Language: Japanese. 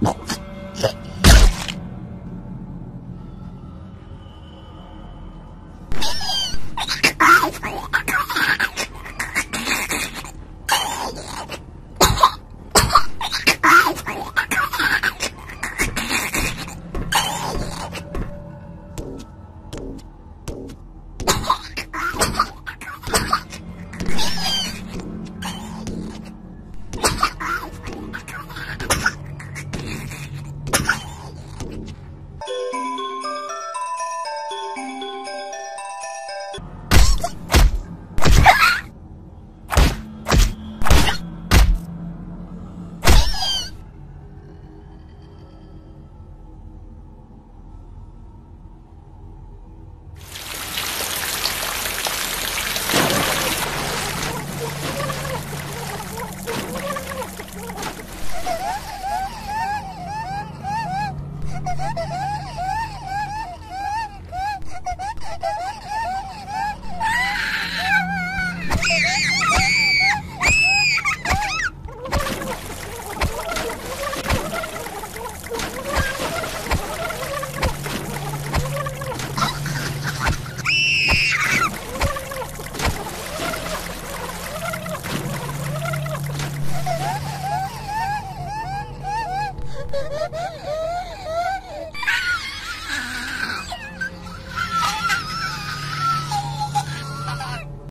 待って。